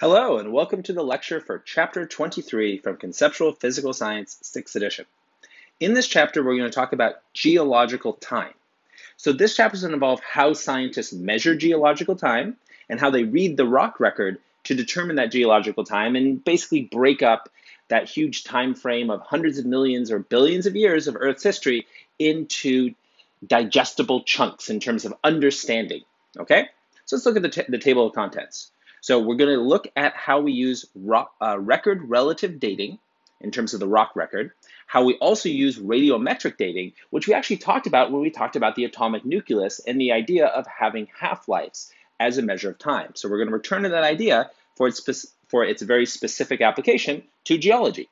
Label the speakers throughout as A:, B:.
A: Hello, and welcome to the lecture for Chapter 23 from Conceptual Physical Science, 6th edition. In this chapter, we're going to talk about geological time. So, this chapter is going to involve how scientists measure geological time and how they read the rock record to determine that geological time and basically break up that huge time frame of hundreds of millions or billions of years of Earth's history into digestible chunks in terms of understanding. Okay? So, let's look at the, the table of contents. So we're going to look at how we use rock, uh, record relative dating in terms of the rock record, how we also use radiometric dating, which we actually talked about when we talked about the atomic nucleus and the idea of having half-lives as a measure of time. So we're going to return to that idea for its, for its very specific application to geology.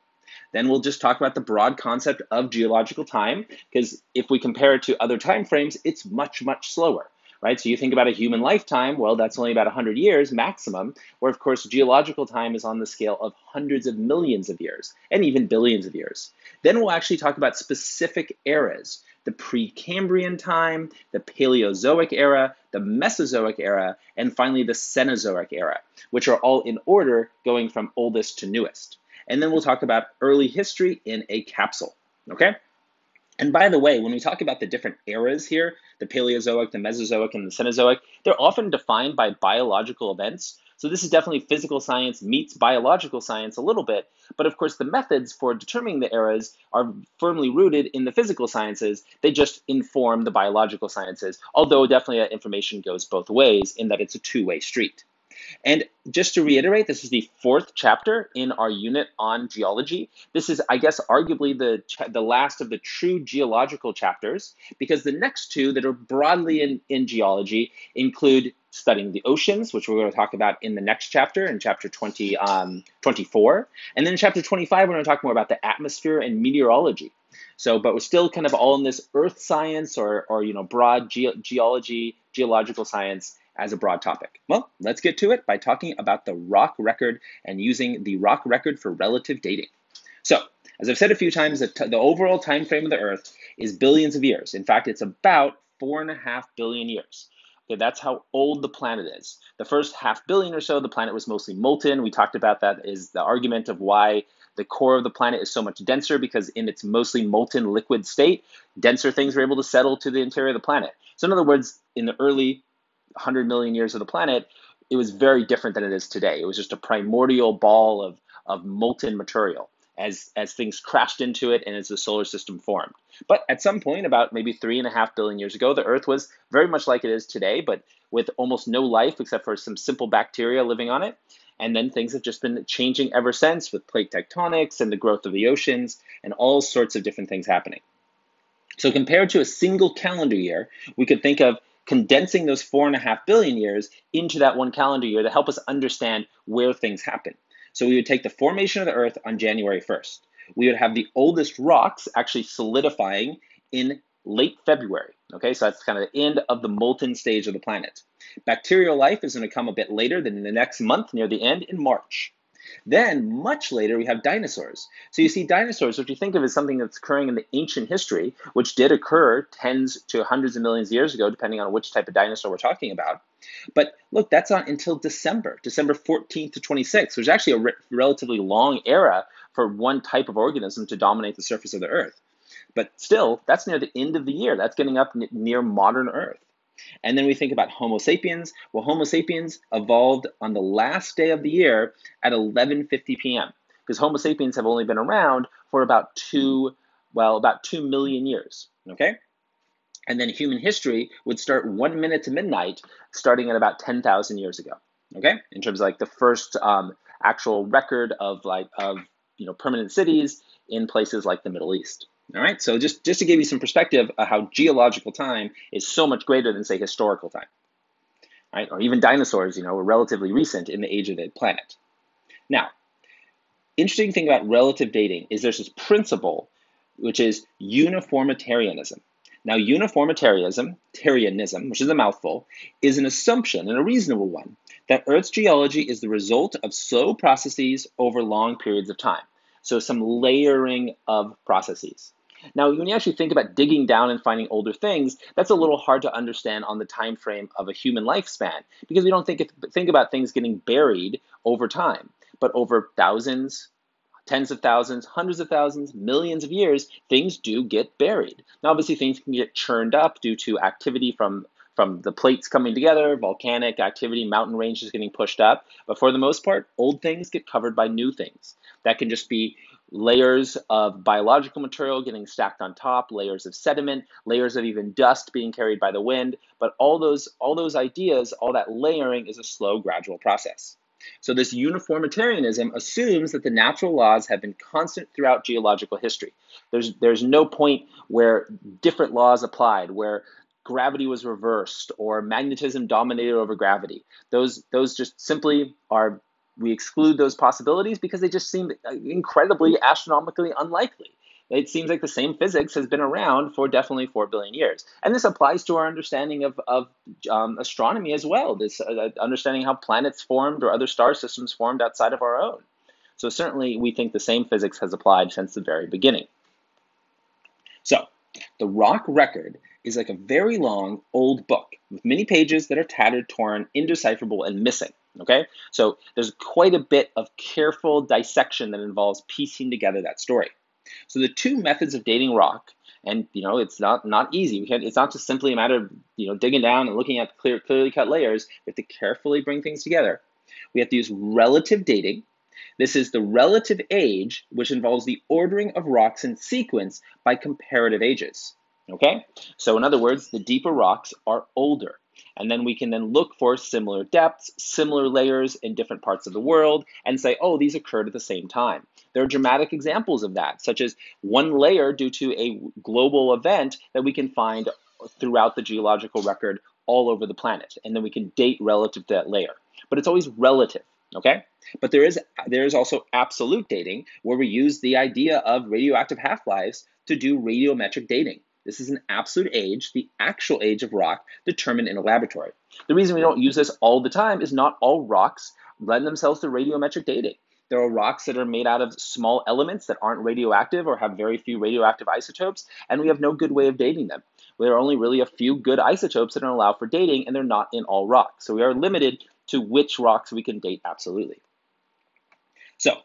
A: Then we'll just talk about the broad concept of geological time, because if we compare it to other time frames, it's much, much slower right? So you think about a human lifetime, well, that's only about 100 years maximum, where of course geological time is on the scale of hundreds of millions of years and even billions of years. Then we'll actually talk about specific eras the Precambrian time, the Paleozoic era, the Mesozoic era, and finally the Cenozoic era, which are all in order going from oldest to newest. And then we'll talk about early history in a capsule. Okay? And by the way, when we talk about the different eras here, the Paleozoic, the Mesozoic, and the Cenozoic, they're often defined by biological events. So this is definitely physical science meets biological science a little bit. But of course, the methods for determining the eras are firmly rooted in the physical sciences. They just inform the biological sciences, although definitely that information goes both ways in that it's a two-way street. And just to reiterate, this is the fourth chapter in our unit on geology. This is, I guess, arguably the, the last of the true geological chapters, because the next two that are broadly in, in geology include studying the oceans, which we're going to talk about in the next chapter, in chapter 20, um, 24. And then in chapter 25, we're going to talk more about the atmosphere and meteorology. So, but we're still kind of all in this earth science or, or you know, broad ge- geology, geological science as a broad topic? Well, let's get to it by talking about the rock record and using the rock record for relative dating. So, as I've said a few times, the, t- the overall time frame of the Earth is billions of years. In fact, it's about four and a half billion years. Okay, that's how old the planet is. The first half billion or so, the planet was mostly molten. We talked about that is the argument of why the core of the planet is so much denser because in its mostly molten liquid state, denser things were able to settle to the interior of the planet. So in other words, in the early 100 million years of the planet, it was very different than it is today. It was just a primordial ball of, of molten material as, as things crashed into it and as the solar system formed. But at some point, about maybe three and a half billion years ago, the Earth was very much like it is today, but with almost no life except for some simple bacteria living on it. And then things have just been changing ever since with plate tectonics and the growth of the oceans and all sorts of different things happening. So, compared to a single calendar year, we could think of condensing those four and a half billion years into that one calendar year to help us understand where things happen. So we would take the formation of the Earth on January 1st. We would have the oldest rocks actually solidifying in late February. Okay, so that's kind of the end of the molten stage of the planet. Bacterial life is going to come a bit later than in the next month, near the end, in March. Then, much later, we have dinosaurs. So you see dinosaurs, which you think of as something that's occurring in the ancient history, which did occur tens to hundreds of millions of years ago, depending on which type of dinosaur we're talking about. But look, that's not until December, December 14th to 26th, which is actually a re- relatively long era for one type of organism to dominate the surface of the Earth. But still, that's near the end of the year. That's getting up n- near modern Earth. And then we think about Homo sapiens. Well, Homo sapiens evolved on the last day of the year at 11:50 p.m. because Homo sapiens have only been around for about two, well, about two million years. Okay. And then human history would start one minute to midnight, starting at about 10,000 years ago. Okay, in terms of like the first um, actual record of like of you know permanent cities in places like the Middle East. All right, so just, just to give you some perspective of how geological time is so much greater than, say, historical time. Right? Or even dinosaurs, you know, were relatively recent in the age of the planet. Now, interesting thing about relative dating is there's this principle which is uniformitarianism. Now, uniformitarianism, tarianism, which is a mouthful, is an assumption and a reasonable one that Earth's geology is the result of slow processes over long periods of time. So some layering of processes. Now, when you actually think about digging down and finding older things, that's a little hard to understand on the time frame of a human lifespan because we don't think think about things getting buried over time, but over thousands, tens of thousands, hundreds of thousands, millions of years, things do get buried. Now, obviously, things can get churned up due to activity from from the plates coming together, volcanic activity, mountain ranges getting pushed up. But for the most part, old things get covered by new things. That can just be layers of biological material getting stacked on top, layers of sediment, layers of even dust being carried by the wind. But all those, all those ideas, all that layering is a slow, gradual process. So this uniformitarianism assumes that the natural laws have been constant throughout geological history. There's, there's no point where different laws applied, where gravity was reversed or magnetism dominated over gravity. Those, those just simply are, we exclude those possibilities because they just seem incredibly astronomically unlikely. It seems like the same physics has been around for definitely 4 billion years. And this applies to our understanding of, of um, astronomy as well, this uh, understanding how planets formed or other star systems formed outside of our own. So certainly we think the same physics has applied since the very beginning. So the rock record is like a very long old book with many pages that are tattered, torn, indecipherable, and missing. Okay, so there's quite a bit of careful dissection that involves piecing together that story. So the two methods of dating rock, and you know, it's not not easy. We can't, it's not just simply a matter of you know digging down and looking at clear, clearly cut layers. We have to carefully bring things together. We have to use relative dating. This is the relative age, which involves the ordering of rocks in sequence by comparative ages. Okay, so in other words, the deeper rocks are older. And then we can then look for similar depths, similar layers in different parts of the world, and say, oh, these occurred at the same time. There are dramatic examples of that, such as one layer due to a global event that we can find throughout the geological record all over the planet. And then we can date relative to that layer. But it's always relative, okay? But there is there is also absolute dating where we use the idea of radioactive half-lives to do radiometric dating. This is an absolute age, the actual age of rock determined in a laboratory. The reason we don't use this all the time is not all rocks lend themselves to radiometric dating. There are rocks that are made out of small elements that aren't radioactive or have very few radioactive isotopes, and we have no good way of dating them. There are only really a few good isotopes that are allowed for dating, and they're not in all rocks. So we are limited to which rocks we can date absolutely. So,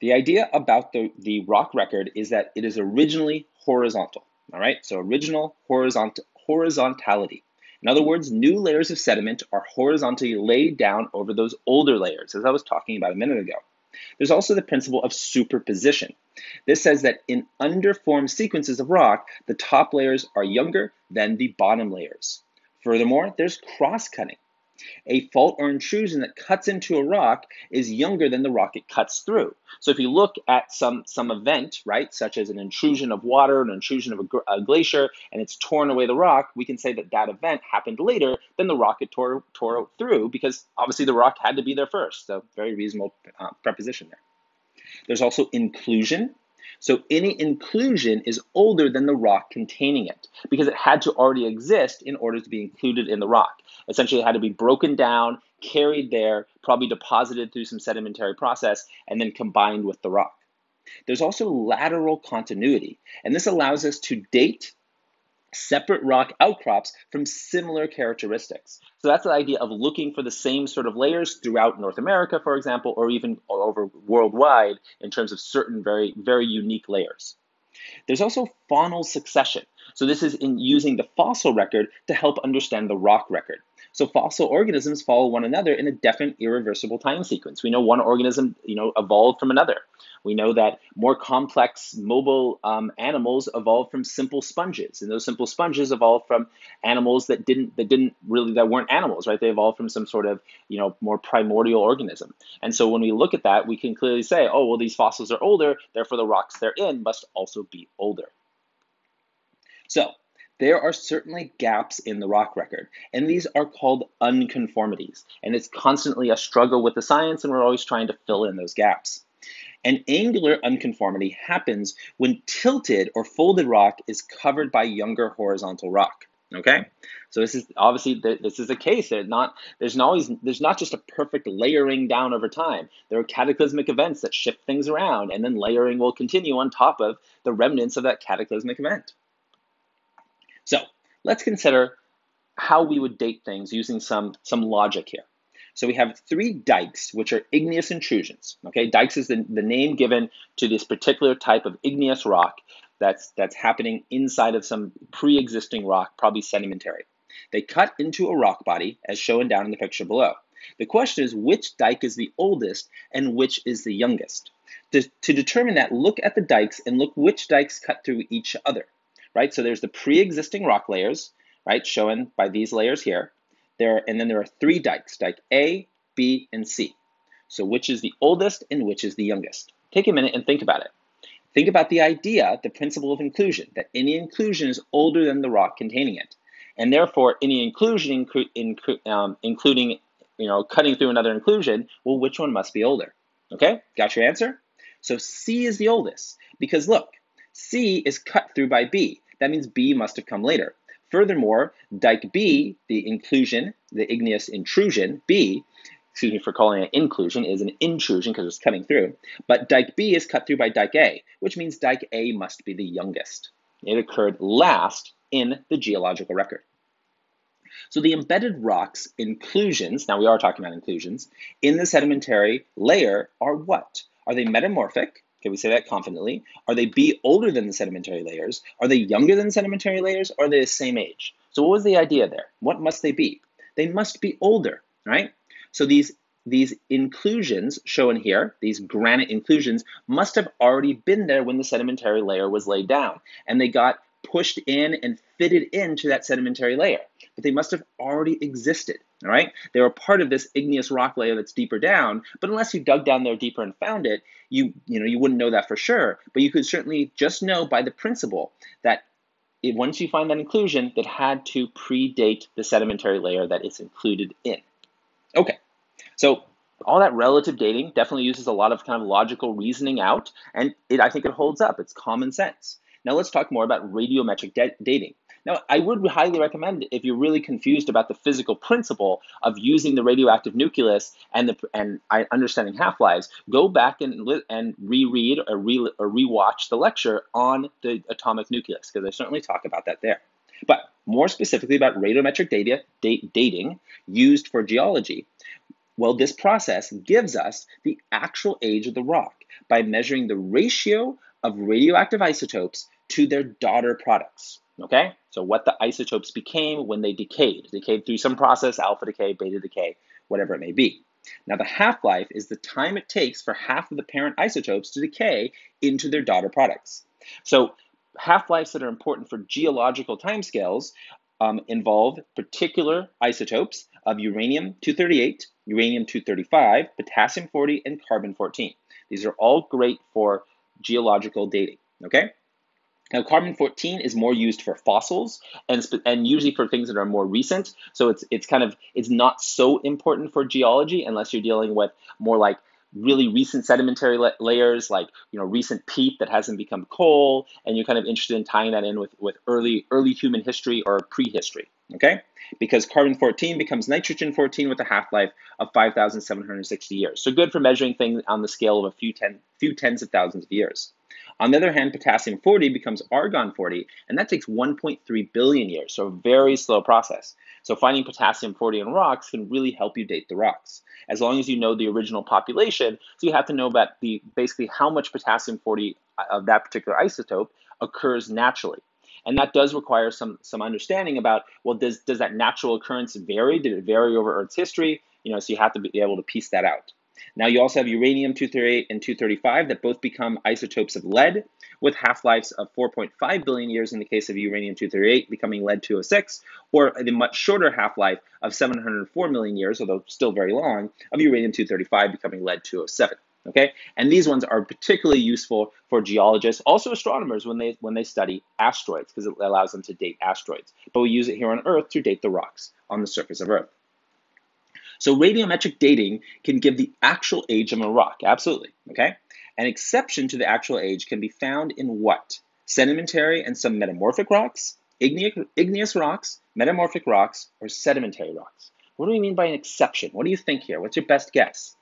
A: the idea about the, the rock record is that it is originally horizontal. All right, so original horizont horizontality. In other words, new layers of sediment are horizontally laid down over those older layers, as I was talking about a minute ago. There's also the principle of superposition. This says that in underformed sequences of rock, the top layers are younger than the bottom layers. Furthermore, there's cross-cutting. A fault or intrusion that cuts into a rock is younger than the rock it cuts through. So if you look at some, some event, right, such as an intrusion of water, an intrusion of a, a glacier, and it's torn away the rock, we can say that that event happened later than the rock it tore, tore through because obviously the rock had to be there first. So very reasonable uh, preposition there. There's also inclusion. So any inclusion is older than the rock containing it because it had to already exist in order to be included in the rock. Essentially, it had to be broken down, carried there, probably deposited through some sedimentary process, and then combined with the rock. There's also lateral continuity, and this allows us to date separate rock outcrops from similar characteristics. So that's the idea of looking for the same sort of layers throughout North America, for example, or even over worldwide in terms of certain very, very unique layers. There's also faunal succession. So this is in using the fossil record to help understand the rock record. So fossil organisms follow one another in a definite irreversible time sequence. We know one organism, you know, evolved from another. We know that more complex mobile um, animals evolved from simple sponges, and those simple sponges evolved from animals that didn't that didn't really that weren't animals, right? They evolved from some sort of you know more primordial organism. And so when we look at that, we can clearly say, oh well, these fossils are older, therefore the rocks they're in must also be older. So there are certainly gaps in the rock record, and these are called unconformities. And it's constantly a struggle with the science, and we're always trying to fill in those gaps. An angular unconformity happens when tilted or folded rock is covered by younger horizontal rock. Okay? So this is obviously this is a case. There's not there's not always there's not just a perfect layering down over time. There are cataclysmic events that shift things around, and then layering will continue on top of the remnants of that cataclysmic event. So let's consider how we would date things using some some logic here. So we have three dikes, which are igneous intrusions. Okay, dikes is the, the name given to this particular type of igneous rock that's that's happening inside of some pre-existing rock, probably sedimentary. They cut into a rock body, as shown down in the picture below. The question is which dike is the oldest and which is the youngest? To, to determine that, look at the dikes and look which dikes cut through each other, right? So there's the pre-existing rock layers, right, shown by these layers here. There, and then there are three dikes, dike A, B, and C. So which is the oldest and which is the youngest? Take a minute and think about it. Think about the idea, the principle of inclusion, that any inclusion is older than the rock containing it. And therefore, any inclusion, inclu um, including, you know, cutting through another inclusion, well, which one must be older? Okay, got your answer? So C is the oldest, because look, C is cut through by B. That means B must have come later. Furthermore, dike B, the inclusion, the igneous intrusion, B, excuse me for calling it inclusion, is an intrusion because it's cutting through. But dike B is cut through by dike A, which means dike A must be the youngest. It occurred last in the geological record. So the embedded rocks inclusions, now we are talking about inclusions, in the sedimentary layer are what? Are they metamorphic? Can we say that confidently? Are they B older than the sedimentary layers? Are they younger than the sedimentary layers? Are they the same age? So what was the idea there? What must they be? They must be older, right? So these these inclusions shown here, these granite inclusions, must have already been there when the sedimentary layer was laid down. And they got pushed in and fitted into that sedimentary layer, but they must have already existed. All right, they were part of this igneous rock layer that's deeper down. But unless you dug down there deeper and found it, you you know you wouldn't know that for sure. But you could certainly just know by the principle that it, once you find that inclusion, that had to predate the sedimentary layer that it's included in. Okay, so all that relative dating definitely uses a lot of kind of logical reasoning out, and it, I think it holds up. It's common sense. Now let's talk more about radiometric dating. Now, I would highly recommend if you're really confused about the physical principle of using the radioactive nucleus and the and understanding half-lives, go back and and reread or re or rewatch the lecture on the atomic nucleus because I certainly talk about that there. But more specifically about radiometric data date, dating used for geology. Well, this process gives us the actual age of the rock by measuring the ratio of radioactive isotopes to their daughter products. Okay, so what the isotopes became when they decayed, decayed through some process, alpha decay, beta decay, whatever it may be. Now, the half life is the time it takes for half of the parent isotopes to decay into their daughter products. So, half lives that are important for geological timescales um, involve particular isotopes of uranium 238, uranium 235, potassium 40, and carbon 14. These are all great for geological dating. Okay. Now, carbon 14 is more used for fossils and, and usually for things that are more recent. So it's, it's kind of, it's not so important for geology unless you're dealing with more like really recent sedimentary la layers, like, you know, recent peat that hasn't become coal. And you're kind of interested in tying that in with, with early, early human history or prehistory, okay? Because carbon 14 becomes nitrogen 14 with a half-life of 5,760 years. So good for measuring things on the scale of a few, ten, few tens of thousands of years. On the other hand, potassium 40 becomes argon 40, and that takes 1.3 billion years, so a very slow process. So finding potassium 40 in rocks can really help you date the rocks, as long as you know the original population. So you have to know about the basically how much potassium 40 uh, of that particular isotope occurs naturally. And that does require some some understanding about well, does does that natural occurrence vary? Did it vary over Earth's history? You know, so you have to be able to piece that out. Now you also have uranium 238 and 235 that both become isotopes of lead with half-lives of 4.5 billion years in the case of uranium 238 becoming lead 206 or the much shorter half-life of 704 million years, although still very long, of uranium 235 becoming lead 207. Okay, and these ones are particularly useful for geologists, also astronomers when they when they study asteroids, because it allows them to date asteroids. But we use it here on Earth to date the rocks on the surface of Earth. So radiometric dating can give the actual age of a rock, absolutely, okay? An exception to the actual age can be found in what? Sedimentary and some metamorphic rocks, igneous rocks, metamorphic rocks, or sedimentary rocks. What do we mean by an exception? What do you think here? What's your best guess?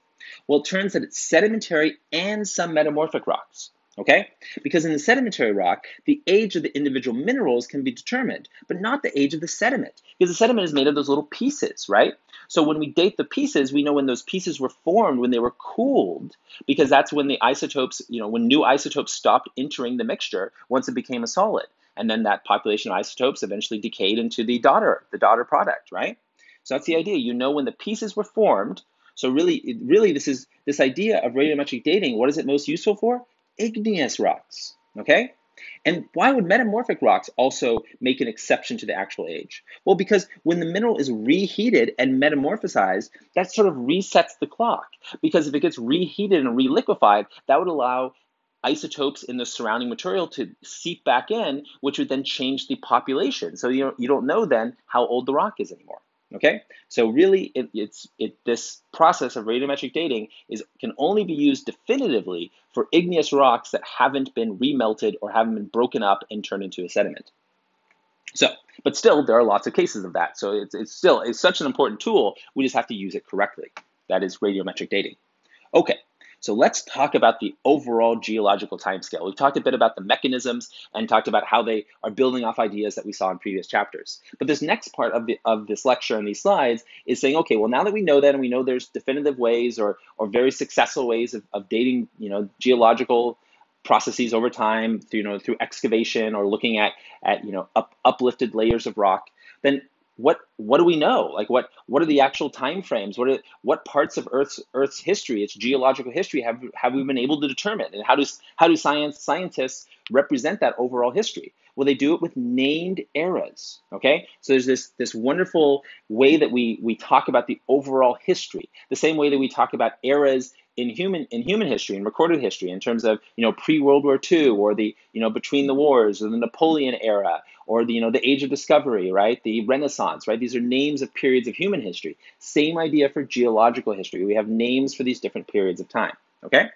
A: Well, it turns out it's sedimentary and some metamorphic rocks. Okay? Because in the sedimentary rock, the age of the individual minerals can be determined, but not the age of the sediment. Because the sediment is made of those little pieces, right? So when we date the pieces, we know when those pieces were formed, when they were cooled, because that's when the isotopes, you know, when new isotopes stopped entering the mixture once it became a solid. And then that population of isotopes eventually decayed into the daughter, the daughter product, right? So that's the idea. You know when the pieces were formed. So really, really, this is this idea of radiometric dating. What is it most useful for? igneous rocks. Okay? And why would metamorphic rocks also make an exception to the actual age? Well, because when the mineral is reheated and metamorphosized, that sort of resets the clock. Because if it gets reheated and reliquefied, that would allow isotopes in the surrounding material to seep back in, which would then change the population. So you don't, you don't know then how old the rock is anymore. Okay, so really, it, it's it this process of radiometric dating is can only be used definitively for igneous rocks that haven't been remelted or haven't been broken up and turned into a sediment. So, but still, there are lots of cases of that. So it's, it's still it's such an important tool. We just have to use it correctly. That is radiometric dating. Okay, so let's talk about the overall geological timescale. We've talked a bit about the mechanisms and talked about how they are building off ideas that we saw in previous chapters. But this next part of, the, of this lecture and these slides is saying, okay, well, now that we know that and we know there's definitive ways or, or very successful ways of, of dating, you know, geological processes over time through, you know, through excavation or looking at, at you know, up, uplifted layers of rock, then what what do we know? Like what what are the actual time frames? What are what parts of Earth's Earth's history, its geological history, have have we been able to determine? And how does how do science scientists represent that overall history? Well, they do it with named eras. Okay, so there's this this wonderful way that we we talk about the overall history, the same way that we talk about eras in human in human history and recorded history in terms of you know pre World War II or the you know between the wars or the Napoleon era or the you know the Age of Discovery, right? The Renaissance, right? These are names of periods of human history. Same idea for geological history. We have names for these different periods of time. Okay,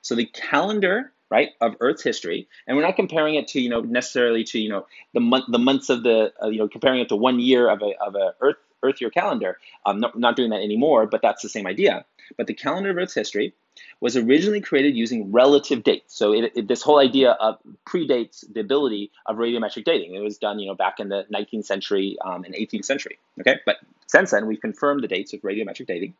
A: so the calendar right of Earth's history, and we're not comparing it to you know necessarily to you know the month the months of the uh, you know comparing it to one year of a of a Earth Earth year calendar. I'm not, not doing that anymore, but that's the same idea. But the calendar of Earth's history was originally created using relative dates. So it, it, this whole idea of predates the ability of radiometric dating. It was done, you know, back in the 19th century um, and 18th century. Okay, but since then we've confirmed the dates of radiometric dating.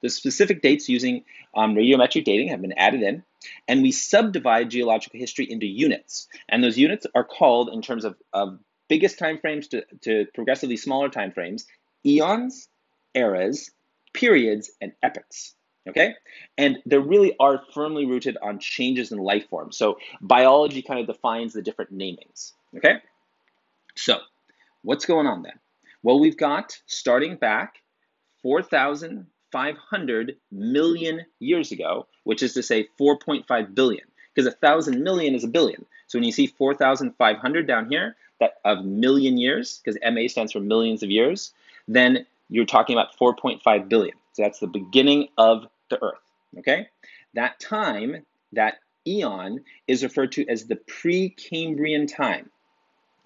A: The specific dates using um, radiometric dating have been added in, and we subdivide geological history into units. And those units are called, in terms of, of biggest time frames to, to progressively smaller time frames, eons, eras, periods, and epochs. Okay? And they really are firmly rooted on changes in life forms. So biology kind of defines the different namings. Okay? So, what's going on then? Well, we've got starting back 4,500 million years ago, which is to say 4.5 billion, because a thousand million is a billion. So when you see 4,500 down here, that of million years, because MA stands for millions of years, then you're talking about 4.5 billion. So that's the beginning of the Earth. Okay? That time, that eon, is referred to as the Precambrian time.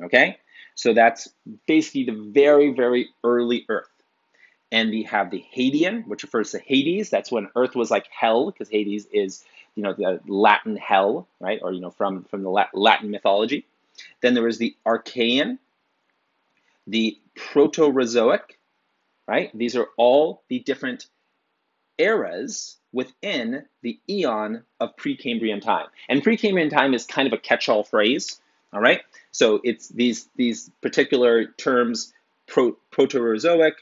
A: Okay? So that's basically the very, very early Earth. And we have the Hadean, which refers to Hades. That's when Earth was like hell, because Hades is, you know, the Latin hell, right? Or, you know, from, from the Latin mythology. Then there was the Archean, the Proterozoic, right? These are all the different eras within the eon of Precambrian time. And Precambrian time is kind of a catch-all phrase, all right? So it's these, these particular terms, Pro, Proterozoic,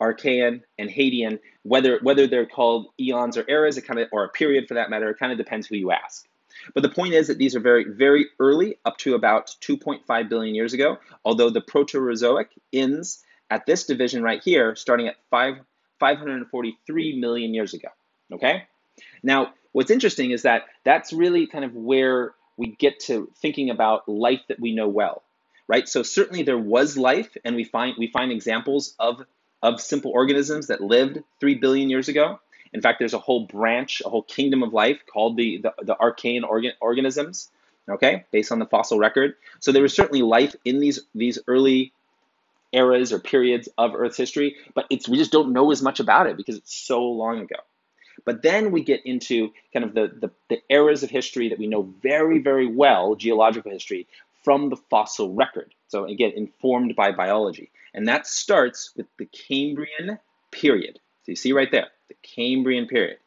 A: Archean, and Hadean, whether, whether they're called eons or eras, it kind of, or a period for that matter, it kind of depends who you ask. But the point is that these are very, very early, up to about 2.5 billion years ago, although the Proterozoic ends at this division right here, starting at 5, 543 million years ago. Okay? Now, what's interesting is that that's really kind of where we get to thinking about life that we know well, right? So certainly there was life, and we find we find examples of of simple organisms that lived three billion years ago. In fact, there's a whole branch, a whole kingdom of life called the the, the Archean organ, organisms. Okay, based on the fossil record. So there was certainly life in these these early eras or periods of Earth's history, but it's we just don't know as much about it because it's so long ago. But then we get into kind of the, the, the eras of history that we know very, very well, geological history, from the fossil record. So again, informed by biology. And that starts with the Cambrian period. So you see right there, the Cambrian period.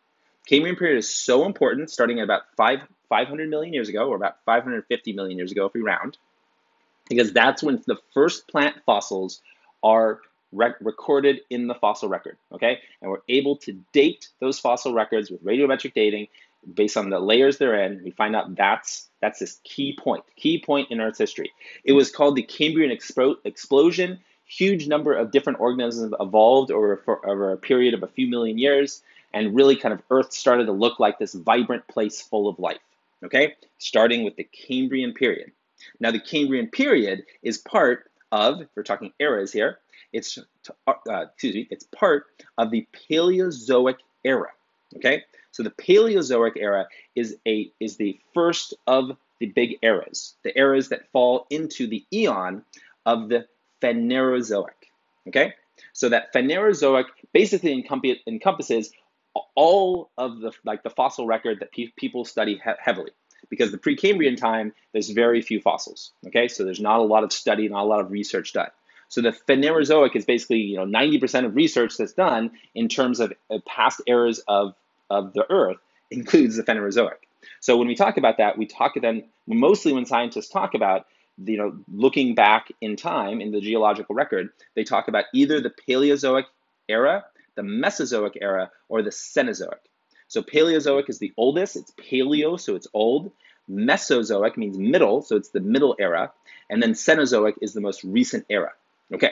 A: Cambrian period is so important, starting at about five, 500 million years ago, or about 550 million years ago if we round, because that's when the first plant fossils are rec recorded in the fossil record, okay? And we're able to date those fossil records with radiometric dating based on the layers they're in. We find out that's that's this key point, key point in Earth's history. It was called the Cambrian expo explosion. Huge number of different organisms evolved over, for, over a period of a few million years, and really kind of Earth started to look like this vibrant place full of life, okay? Starting with the Cambrian period. Now, the Cambrian period is part of, we're talking eras here, it's uh, excuse me, it's part of the Paleozoic era. Okay, so the Paleozoic era is a is the first of the big eras, the eras that fall into the eon of the Phanerozoic. Okay, so that Phanerozoic basically encompasses all of the like the fossil record that pe people study he heavily because the Precambrian time there's very few fossils. Okay, so there's not a lot of study, not a lot of research done. So the Phanerozoic is basically you know 90% of research that's done in terms of uh, past eras of, of the Earth includes the Phanerozoic. So when we talk about that, we talk then mostly when scientists talk about you know looking back in time in the geological record, they talk about either the Paleozoic era, the Mesozoic era, or the Cenozoic. So Paleozoic is the oldest, it's paleo, so it's old. Mesozoic means middle, so it's the middle era. And then Cenozoic is the most recent era. Okay,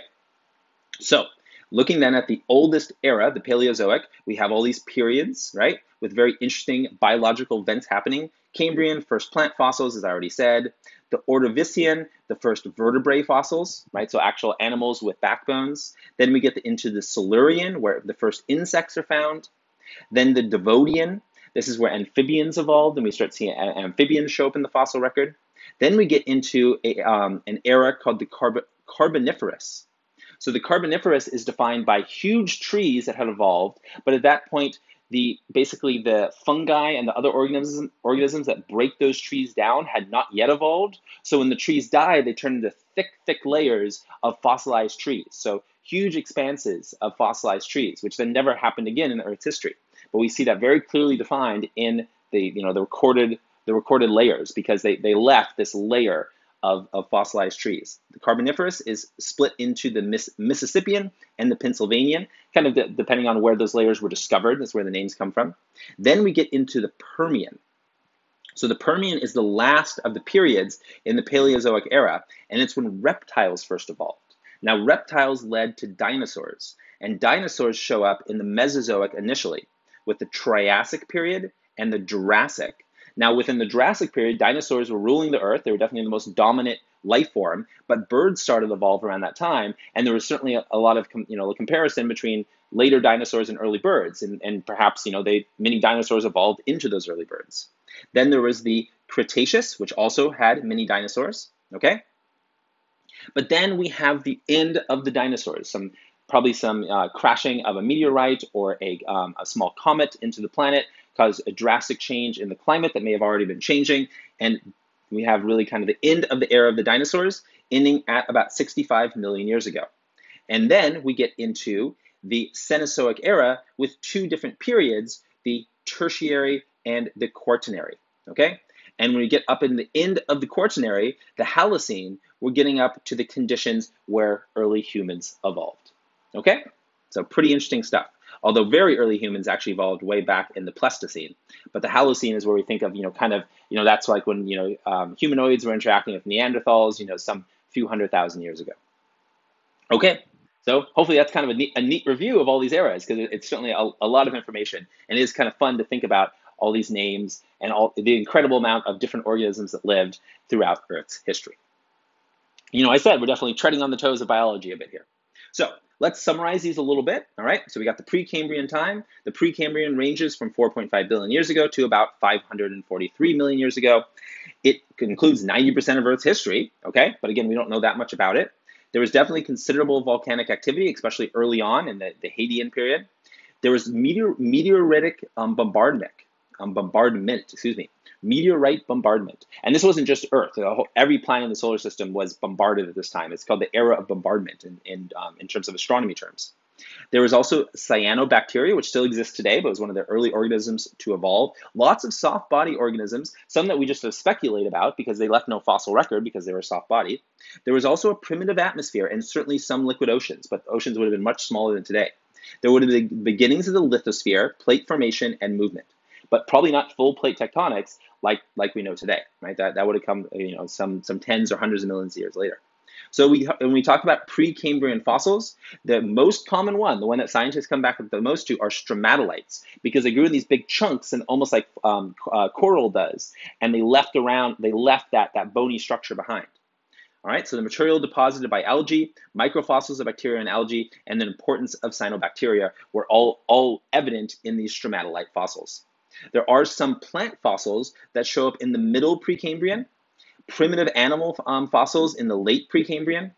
A: so looking then at the oldest era, the Paleozoic, we have all these periods, right, with very interesting biological events happening. Cambrian, first plant fossils, as I already said. The Ordovician, the first vertebrate fossils, right, so actual animals with backbones. Then we get into the Silurian, where the first insects are found. Then the Devonian, this is where amphibians evolved, and we start seeing amphibians show up in the fossil record. Then we get into a, um, an era called the Carb Carboniferous. So the Carboniferous is defined by huge trees that had evolved, but at that point, the basically the fungi and the other organisms organisms that break those trees down had not yet evolved. So when the trees die, they turn into thick, thick layers of fossilized trees. So huge expanses of fossilized trees, which then never happened again in Earth's history. But we see that very clearly defined in the you know the recorded the recorded layers because they, they left this layer of, of fossilized trees. The Carboniferous is split into the Miss, Mississippian and the Pennsylvanian, kind of de depending on where those layers were discovered. That's where the names come from. Then we get into the Permian. So the Permian is the last of the periods in the Paleozoic era, and it's when reptiles first evolved. Now, reptiles led to dinosaurs, and dinosaurs show up in the Mesozoic initially, with the Triassic period and the Jurassic, now, within the Jurassic period, dinosaurs were ruling the Earth. They were definitely the most dominant life form, but birds started to evolve around that time, and there was certainly a, a lot of you know a comparison between later dinosaurs and early birds, and, and perhaps you know they many dinosaurs evolved into those early birds. Then there was the Cretaceous, which also had many dinosaurs. Okay, but then we have the end of the dinosaurs. Some probably some uh, crashing of a meteorite or a, um, a small comet into the planet caused a drastic change in the climate that may have already been changing. And we have really kind of the end of the era of the dinosaurs, ending at about 65 million years ago. And then we get into the Cenozoic era with two different periods, the Tertiary and the Quaternary. Okay? And when we get up in the end of the Quaternary, the Holocene, we're getting up to the conditions where early humans evolved. Okay? So pretty interesting stuff although very early humans actually evolved way back in the Pleistocene. But the Holocene is where we think of, you know, kind of, you know, that's like when, you know, um, humanoids were interacting with Neanderthals, you know, some few hundred thousand years ago. Okay, so hopefully that's kind of a neat, a neat review of all these eras because it's certainly a, a lot of information and it is kind of fun to think about all these names and all the incredible amount of different organisms that lived throughout Earth's history. You know, I said we're definitely treading on the toes of biology a bit here. So Let's summarize these a little bit. All right, so we got the Precambrian time. The Precambrian ranges from 4.5 billion years ago to about 543 million years ago. It includes 90% of Earth's history, okay? But again, we don't know that much about it. There was definitely considerable volcanic activity, especially early on in the, the Hadean period. There was meteor, meteoritic um, bombardment, um, bombardment, excuse me, meteorite bombardment. And this wasn't just Earth. Whole, every planet in the solar system was bombarded at this time. It's called the era of bombardment in, in, um, in terms of astronomy terms. There was also cyanobacteria, which still exists today, but was one of the early organisms to evolve. Lots of soft body organisms, some that we just speculate about because they left no fossil record because they were soft body. There was also a primitive atmosphere and certainly some liquid oceans, but oceans would have been much smaller than today. There would have been beginnings of the lithosphere, plate formation, and movement, but probably not full plate tectonics like, like we know today, right? That, that would have come, you know, some, some tens or hundreds of millions of years later. So we, when we talk about Precambrian fossils, the most common one, the one that scientists come back with the most to, are stromatolites because they grew in these big chunks and almost like um, uh, coral does, and they left around, they left that that bony structure behind. All right, so the material deposited by algae, microfossils of bacteria and algae, and the importance of cyanobacteria were all, all evident in these stromatolite fossils. There are some plant fossils that show up in the middle Precambrian, primitive animal um, fossils in the late Precambrian,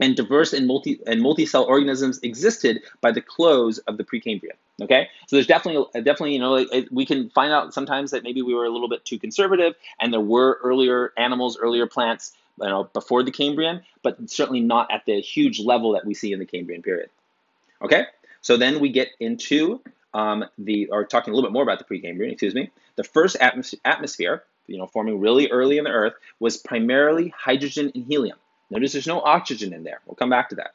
A: and diverse and multi and multi-cell organisms existed by the close of the Precambrian. Okay, so there's definitely definitely you know we can find out sometimes that maybe we were a little bit too conservative, and there were earlier animals, earlier plants, you know, before the Cambrian, but certainly not at the huge level that we see in the Cambrian period. Okay, so then we get into um, the or talking a little bit more about the Precambrian. Excuse me. The first atmos atmosphere you know, forming really early in the Earth, was primarily hydrogen and helium. Notice there's no oxygen in there. We'll come back to that.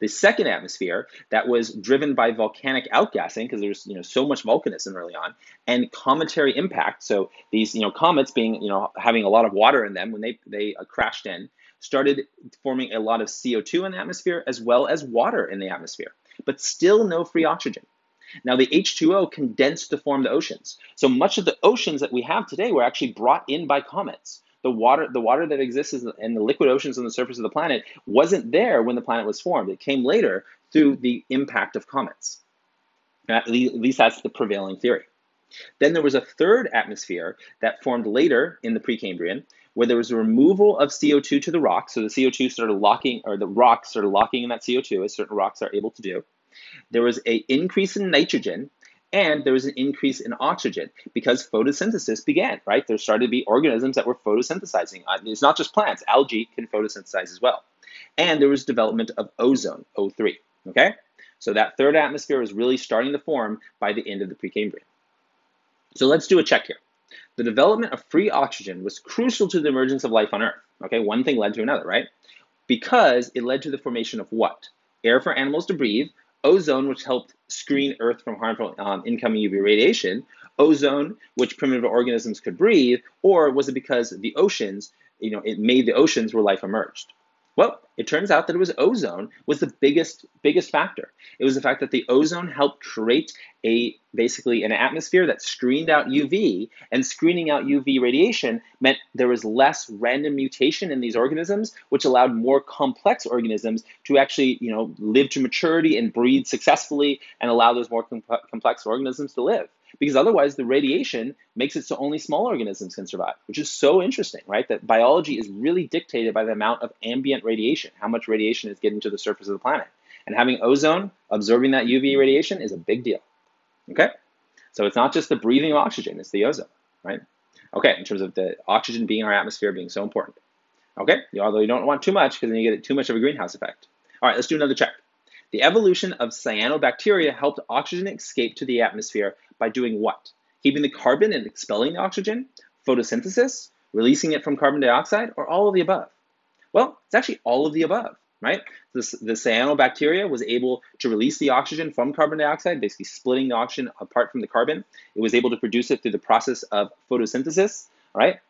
A: The second atmosphere that was driven by volcanic outgassing, because there's you know so much volcanism early on, and cometary impact. So these you know comets being you know having a lot of water in them when they they uh, crashed in, started forming a lot of CO2 in the atmosphere as well as water in the atmosphere, but still no free oxygen. Now, the H2O condensed to form the oceans. So much of the oceans that we have today were actually brought in by comets. The water, the water that exists in the liquid oceans on the surface of the planet wasn't there when the planet was formed. It came later through the impact of comets. At least that's the prevailing theory. Then there was a third atmosphere that formed later in the Precambrian, where there was a removal of CO2 to the rocks. So the CO2 started locking, or the rocks started locking in that CO2, as certain rocks are able to do. There was an increase in nitrogen and there was an increase in oxygen because photosynthesis began, right? There started to be organisms that were photosynthesizing. Uh, it's not just plants, algae can photosynthesize as well. And there was development of ozone, O3, okay? So that third atmosphere was really starting to form by the end of the Precambrian. So let's do a check here. The development of free oxygen was crucial to the emergence of life on Earth. Okay, one thing led to another, right? Because it led to the formation of what? Air for animals to breathe, ozone, which helped screen Earth from harmful um, incoming UV radiation, ozone, which primitive organisms could breathe, or was it because the oceans, you know, it made the oceans where life emerged? Well, it turns out that it was ozone was the biggest biggest factor. It was the fact that the ozone helped create a basically an atmosphere that screened out UV, and screening out UV radiation meant there was less random mutation in these organisms, which allowed more complex organisms to actually you know live to maturity and breed successfully, and allow those more com complex organisms to live because otherwise the radiation makes it so only small organisms can survive, which is so interesting, right? That biology is really dictated by the amount of ambient radiation, how much radiation is getting to the surface of the planet. And having ozone absorbing that UV radiation is a big deal. Okay? So it's not just the breathing of oxygen, it's the ozone, right? Okay, in terms of the oxygen being in our atmosphere being so important. Okay, although you don't want too much because then you get too much of a greenhouse effect. All right, let's do another check. The evolution of cyanobacteria helped oxygen escape to the atmosphere by doing what? Keeping the carbon and expelling the oxygen? Photosynthesis? Releasing it from carbon dioxide? Or all of the above? Well, it's actually all of the above, right? The cyanobacteria was able to release the oxygen from carbon dioxide, basically splitting the oxygen apart from the carbon. It was able to produce it through the process of photosynthesis, right?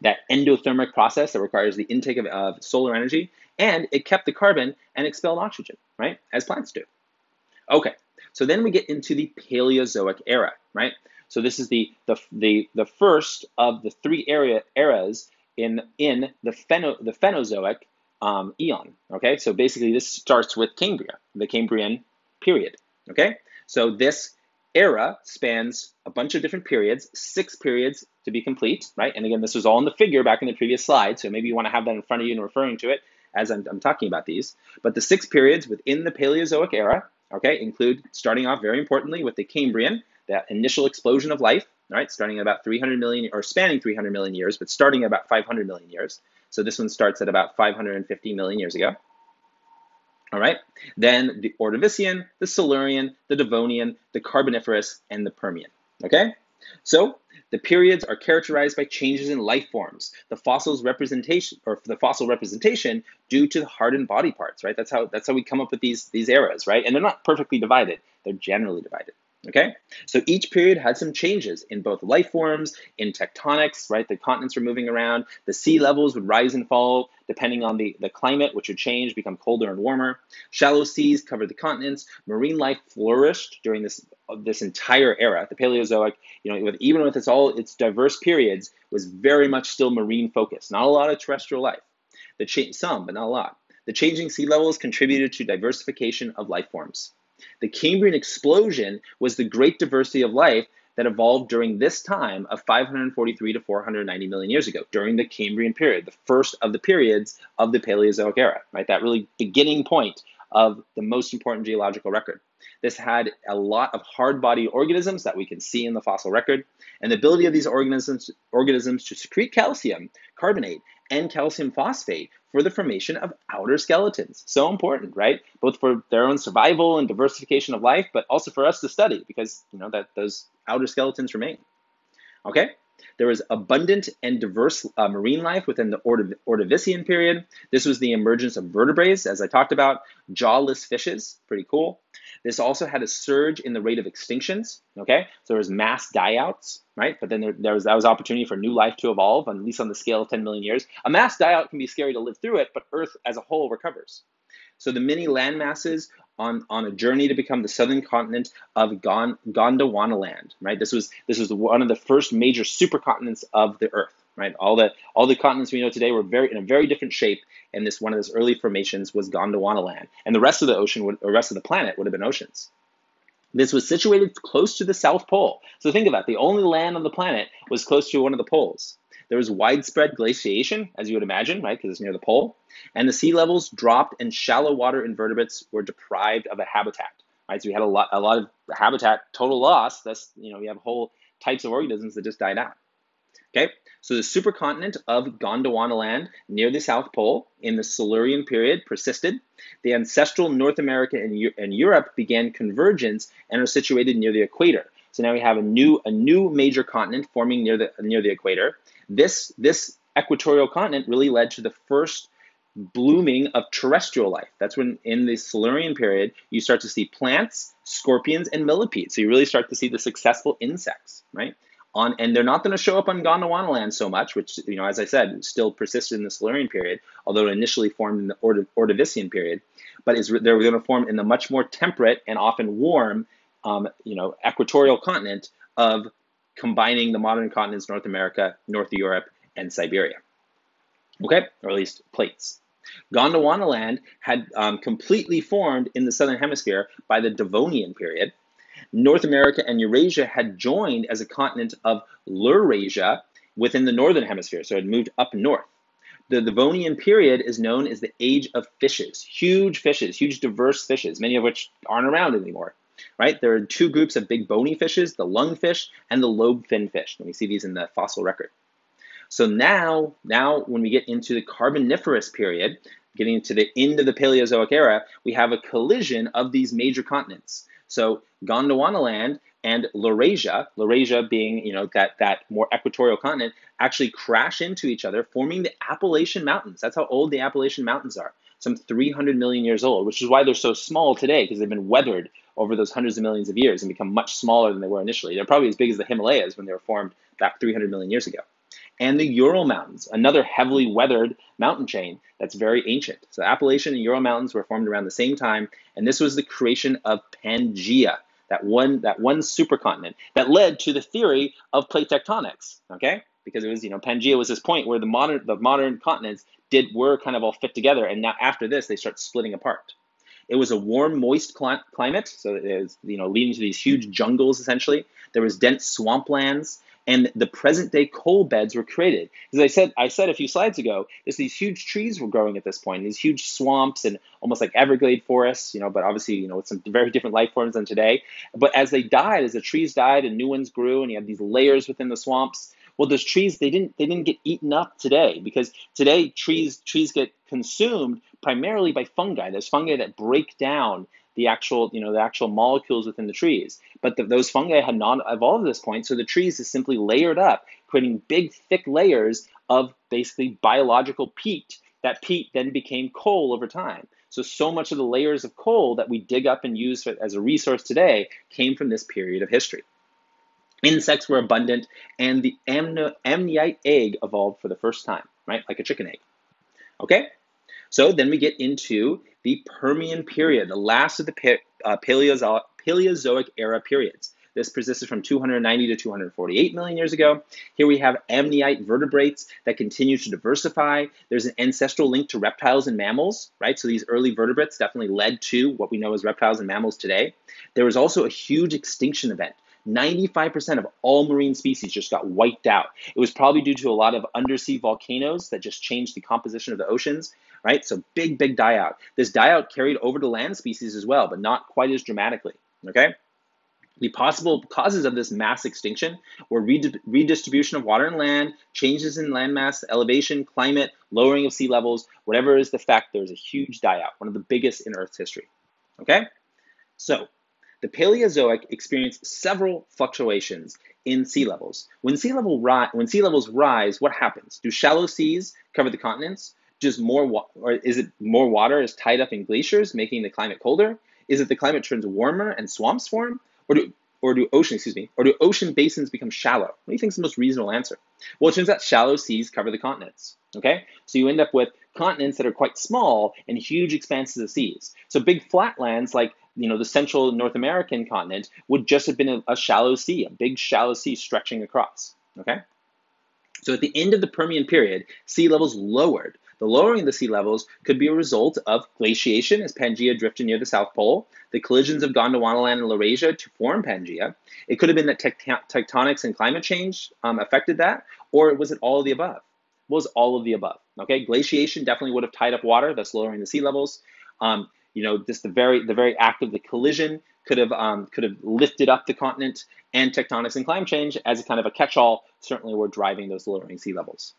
A: That endothermic process that requires the intake of, of solar energy and it kept the carbon and expelled oxygen, right, as plants do. Okay, so then we get into the Paleozoic era, right? So this is the the the, the first of the three area eras in in the pheno, the Phanerozoic um, eon. Okay, so basically this starts with Cambria, the Cambrian period. Okay, so this era spans a bunch of different periods, six periods to be complete, right? And again, this was all in the figure back in the previous slide, so maybe you want to have that in front of you and referring to it as I'm, I'm talking about these. But the six periods within the Paleozoic era, okay, include starting off very importantly with the Cambrian, that initial explosion of life, right, starting at about 300 million or spanning 300 million years, but starting at about 500 million years. So this one starts at about 550 million years ago. All right. Then the Ordovician, the Silurian, the Devonian, the Carboniferous, and the Permian. Okay. So the periods are characterized by changes in life forms, the fossil's representation or the fossil representation due to the hardened body parts, right? That's how that's how we come up with these these eras, right? And they're not perfectly divided; they're generally divided. Okay, so each period had some changes in both life forms, in tectonics, right? The continents were moving around, the sea levels would rise and fall depending on the, the climate, which would change, become colder and warmer. Shallow seas covered the continents. Marine life flourished during this this entire era. The Paleozoic, you know, with, even with its all its diverse periods, was very much still marine focused. Not a lot of terrestrial life. The cha- some, but not a lot. The changing sea levels contributed to diversification of life forms. The Cambrian explosion was the great diversity of life that evolved during this time of 543 to 490 million years ago, during the Cambrian period, the first of the periods of the Paleozoic era, right? That really beginning point of the most important geological record. This had a lot of hard-bodied organisms that we can see in the fossil record, and the ability of these organisms, organisms to secrete calcium carbonate and calcium phosphate for the formation of outer skeletons. So important, right? Both for their own survival and diversification of life, but also for us to study because you know that those outer skeletons remain. Okay? There was abundant and diverse uh, marine life within the Ordo- Ordovician period. This was the emergence of vertebrates, as I talked about, jawless fishes, pretty cool. This also had a surge in the rate of extinctions. Okay, so there was mass die-outs, right? But then there, there, was that was opportunity for new life to evolve, at least on the scale of 10 million years. A mass die-out can be scary to live through it, but Earth as a whole recovers. So the many land masses on, on a journey to become the southern continent of Gond- Gondwanaland, right? This was this was one of the first major supercontinents of the Earth, right? All the all the continents we know today were very in a very different shape, and this one of those early formations was Gondwana land, and the rest of the ocean, would, rest of the planet would have been oceans. This was situated close to the South Pole. So think about it, the only land on the planet was close to one of the poles. There was widespread glaciation, as you would imagine, right, because it's near the pole, and the sea levels dropped, and shallow water invertebrates were deprived of a habitat. Right, so we had a lot, a lot of habitat total loss. That's you know we have whole types of organisms that just died out. Okay, so the supercontinent of Gondwanaland near the South Pole in the Silurian period persisted. The ancestral North America and, and Europe began convergence and are situated near the equator. So now we have a new a new major continent forming near the near the equator. This, this equatorial continent really led to the first blooming of terrestrial life. That's when, in the Silurian period, you start to see plants, scorpions, and millipedes. So you really start to see the successful insects, right? On, and they're not going to show up on Gondwanaland so much, which, you know, as I said, still persisted in the Silurian period, although initially formed in the Ordovician period. But is, they're going to form in the much more temperate and often warm, um, you know, equatorial continent of combining the modern continents North America, North Europe, and Siberia. Okay, or at least plates. Gondwanaland had um, completely formed in the southern hemisphere by the Devonian period. North America and Eurasia had joined as a continent of Laurasia within the northern hemisphere, so it moved up north. The Devonian period is known as the Age of Fishes, huge fishes, huge diverse fishes, many of which aren't around anymore right? There are two groups of big bony fishes, the lungfish and the lobe fin fish. And we see these in the fossil record. So now, now when we get into the Carboniferous period, getting to the end of the Paleozoic era, we have a collision of these major continents. So Gondwanaland and Laurasia, Laurasia being you know that that more equatorial continent, actually crash into each other, forming the Appalachian Mountains. That's how old the Appalachian Mountains are, some 300 million years old, which is why they're so small today because they've been weathered over those hundreds of millions of years and become much smaller than they were initially. They're probably as big as the Himalayas when they were formed back 300 million years ago. And the Ural Mountains, another heavily weathered mountain chain that's very ancient. So Appalachian and Ural Mountains were formed around the same time, and this was the creation of Pangaea, that one that one supercontinent that led to the theory of plate tectonics. Okay, because it was you know Pangaea was this point where the modern the modern continents did were kind of all fit together, and now after this they start splitting apart. It was a warm, moist climate, so it is you know leading to these huge jungles essentially. There was dense swamplands, and the present day coal beds were created. As I said, I said a few slides ago, there's these huge trees were growing at this point, these huge swamps and almost like Everglade forests, you know, but obviously, you know, with some very different life forms than today. But as they died, as the trees died and new ones grew, and you have these layers within the swamps, well, those trees they didn't they didn't get eaten up today because today trees trees get consumed primarily by fungi. There's fungi that break down the actual, you know, the actual molecules within the trees. But the, those fungi had not evolved at this point, so the trees is simply layered up, creating big, thick layers of basically biological peat. That peat then became coal over time. So, so much of the layers of coal that we dig up and use as a resource today came from this period of history. Insects were abundant, and the amniote egg evolved for the first time, right? Like a chicken egg. Okay? So then we get into the Permian period, the last of the uh, Paleozoic, Paleozoic era periods. This persisted from 290 to 248 million years ago. Here we have amniote vertebrates that continue to diversify. There's an ancestral link to reptiles and mammals, right? So these early vertebrates definitely led to what we know as reptiles and mammals today. There was also a huge extinction event. 95% of all marine species just got wiped out. It was probably due to a lot of undersea volcanoes that just changed the composition of the oceans, right? So big, big die out. This die out carried over to land species as well, but not quite as dramatically, okay? The possible causes of this mass extinction were redistribution of water and land, changes in landmass, elevation, climate, lowering of sea levels, whatever is the fact, there was a huge die out, one of the biggest in Earth's history. Okay? So, the Paleozoic experienced several fluctuations in sea levels. When sea, level ri- when sea levels rise, what happens? Do shallow seas cover the continents? Does more wa- or is it more water is tied up in glaciers, making the climate colder? Is it the climate turns warmer and swamps form? Or do or do ocean, excuse me, or do ocean basins become shallow? What do you think is the most reasonable answer? Well, it turns out shallow seas cover the continents. Okay, so you end up with continents that are quite small and huge expanses of seas. So big flatlands like you know, the central North American continent would just have been a, a shallow sea, a big shallow sea stretching across. Okay? So at the end of the Permian period, sea levels lowered. The lowering of the sea levels could be a result of glaciation as Pangaea drifted near the South Pole, the collisions of Gondwanaland and Laurasia to form Pangaea. It could have been that tectonics and climate change um, affected that, or was it all of the above? Was all of the above? Okay, glaciation definitely would have tied up water, thus lowering the sea levels. Um, you know, just the very the very act of the collision could have um, could have lifted up the continent, and tectonics and climate change as a kind of a catch-all certainly were driving those lowering sea levels.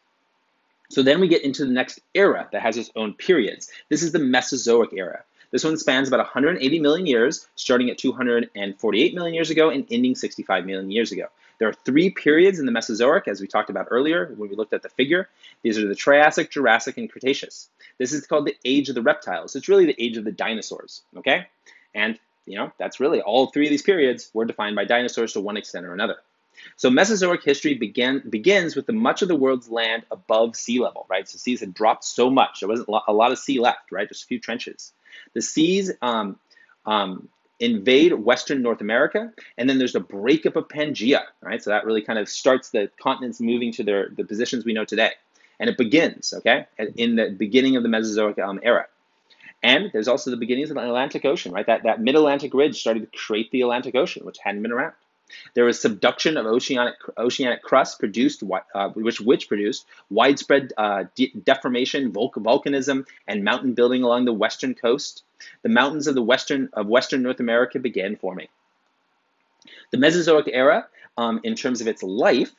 A: So then we get into the next era that has its own periods. This is the Mesozoic era. This one spans about 180 million years, starting at 248 million years ago and ending 65 million years ago. There are three periods in the Mesozoic, as we talked about earlier when we looked at the figure. These are the Triassic, Jurassic, and Cretaceous. This is called the age of the reptiles. It's really the age of the dinosaurs, okay? And, you know, that's really all three of these periods were defined by dinosaurs to one extent or another. So Mesozoic history began, begins with the much of the world's land above sea level, right? So seas had dropped so much. There wasn't a lot of sea left, right? Just a few trenches. The seas um, um, invade Western North America, and then there's the breakup of Pangaea, right? So that really kind of starts the continents moving to their the positions we know today, and it begins, okay, in the beginning of the Mesozoic um, era. And there's also the beginnings of the Atlantic Ocean, right? That that Mid Atlantic ridge started to create the Atlantic Ocean, which hadn't been around. There was subduction of oceanic, oceanic crust produced, uh, which, which produced widespread uh, de- deformation, volcanism, and mountain building along the western coast. The mountains of the western of western North America began forming. The Mesozoic era, um, in terms of its life,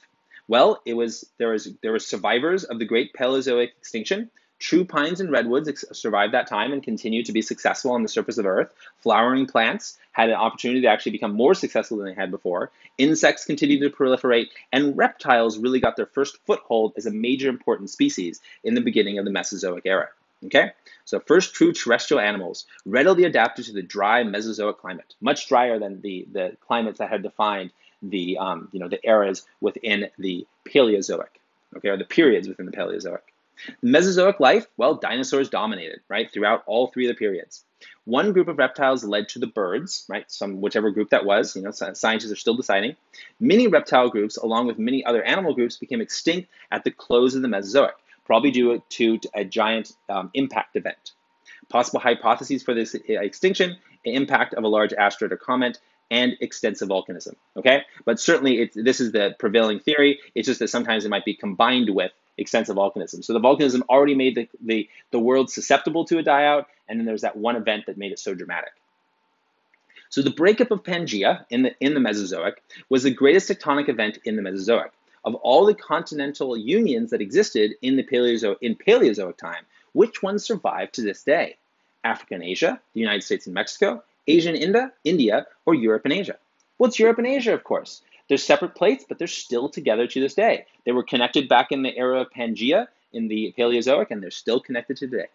A: well, it was there was there were survivors of the Great Paleozoic extinction True pines and redwoods survived that time and continue to be successful on the surface of Earth. Flowering plants had an opportunity to actually become more successful than they had before. Insects continued to proliferate, and reptiles really got their first foothold as a major important species in the beginning of the Mesozoic era. Okay, so first true terrestrial animals readily adapted to the dry Mesozoic climate, much drier than the, the climates that had defined the um, you know the eras within the Paleozoic, okay, or the periods within the Paleozoic. Mesozoic life, well, dinosaurs dominated, right, throughout all three of the periods. One group of reptiles led to the birds, right, some whichever group that was, you know, scientists are still deciding. Many reptile groups, along with many other animal groups, became extinct at the close of the Mesozoic, probably due to a giant um, impact event. Possible hypotheses for this extinction, impact of a large asteroid or comet, and extensive volcanism. Okay, but certainly this is the prevailing theory. It's just that sometimes it might be combined with extensive volcanism. So the volcanism already made the, the, the world susceptible to a die out, and then there's that one event that made it so dramatic. So the breakup of Pangaea in the, in the Mesozoic was the greatest tectonic event in the Mesozoic. Of all the continental unions that existed in the Paleozoic, in Paleozoic time, which ones survive to this day? Africa and Asia, the United States and Mexico, Asia and India, India, or Europe and Asia? Well, it's Europe and Asia, of course. They're separate plates, but they're still together to this day. They were connected back in the era of Pangaea in the Paleozoic, and they're still connected today.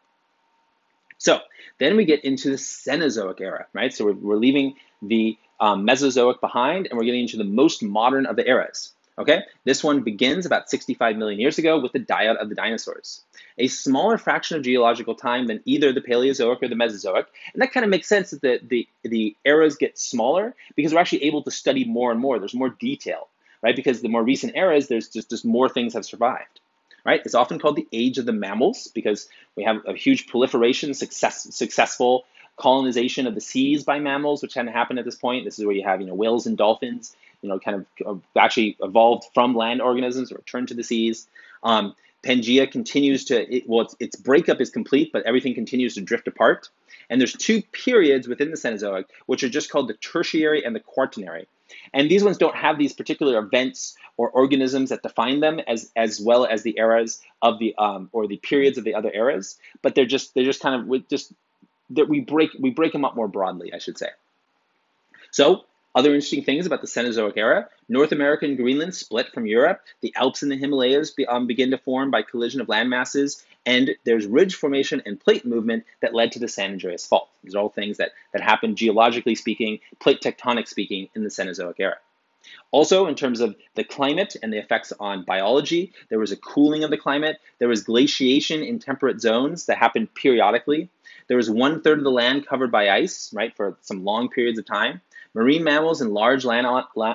A: So then we get into the Cenozoic era, right? So we're, we're leaving the um, Mesozoic behind, and we're getting into the most modern of the eras. Okay, this one begins about 65 million years ago with the die-out of the dinosaurs. A smaller fraction of geological time than either the Paleozoic or the Mesozoic, and that kind of makes sense that the, the, the eras get smaller because we're actually able to study more and more. There's more detail, right? Because the more recent eras, there's just, just more things have survived, right? It's often called the age of the mammals because we have a huge proliferation, success, successful colonization of the seas by mammals, which kind of happened at this point. This is where you have, you know, whales and dolphins you know, kind of actually evolved from land organisms or returned to the seas. Um, Pangea continues to, it, well, its, its breakup is complete, but everything continues to drift apart. And there's two periods within the Cenozoic, which are just called the Tertiary and the Quaternary. And these ones don't have these particular events or organisms that define them as, as well as the eras of the, um, or the periods of the other eras, but they're just, they're just kind of, just, that we break, we break them up more broadly, I should say. So other interesting things about the Cenozoic era North America and Greenland split from Europe. The Alps and the Himalayas be, um, begin to form by collision of land masses. And there's ridge formation and plate movement that led to the San Andreas Fault. These are all things that, that happened geologically speaking, plate tectonic speaking, in the Cenozoic era. Also, in terms of the climate and the effects on biology, there was a cooling of the climate. There was glaciation in temperate zones that happened periodically. There was one third of the land covered by ice, right, for some long periods of time. Marine mammals and large land,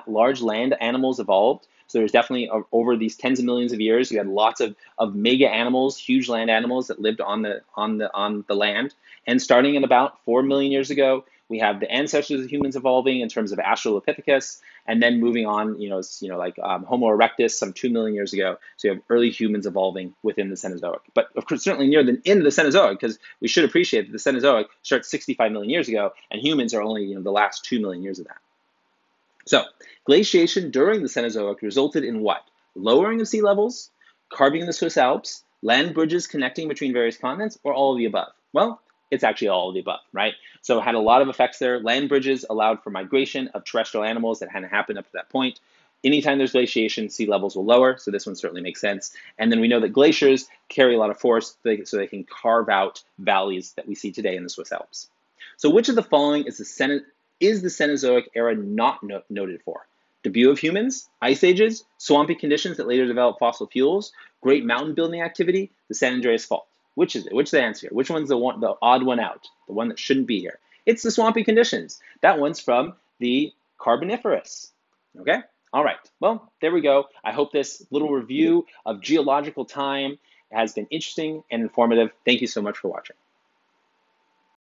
A: large land animals evolved. So there's definitely uh, over these tens of millions of years, you had lots of, of mega animals, huge land animals that lived on the on the on the land. And starting in about four million years ago, we have the ancestors of humans evolving in terms of Australopithecus, and then moving on, you know, you know, like um, Homo erectus some two million years ago. So you have early humans evolving within the Cenozoic, but of course, certainly near the end of the Cenozoic, because we should appreciate that the Cenozoic starts 65 million years ago, and humans are only, you know, the last two million years of that. So glaciation during the Cenozoic resulted in what? Lowering of sea levels, carving in the Swiss Alps, land bridges connecting between various continents, or all of the above? Well, it's actually all of the above, right? So it had a lot of effects there. Land bridges allowed for migration of terrestrial animals that hadn't happened up to that point. Anytime there's glaciation, sea levels will lower, so this one certainly makes sense. And then we know that glaciers carry a lot of force, so they can carve out valleys that we see today in the Swiss Alps. So which of the following is the, Ceno is the Cenozoic era not no noted for? Debut of humans, ice ages, swampy conditions that later developed fossil fuels, great mountain building activity, the San Andreas Fault. Which is it? Which the answer? Which one's the one, the odd one out? The one that shouldn't be here? It's the swampy conditions. That one's from the Carboniferous. Okay? All right. Well, there we go. I hope this little review of geological time has been interesting and informative. Thank you so much for watching.